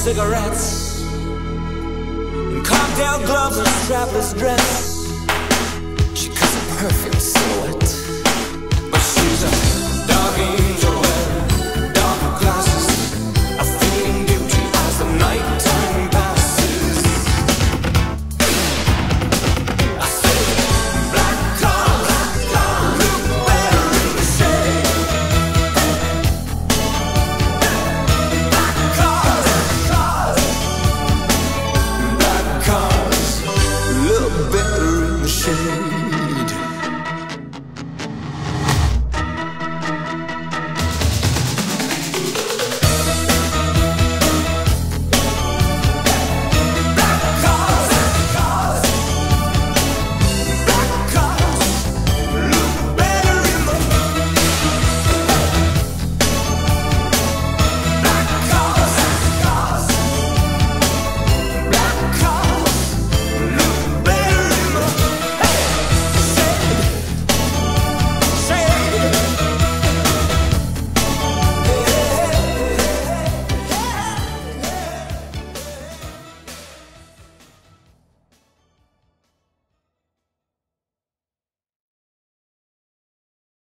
cigarettes and cocktail gloves and strapless dress.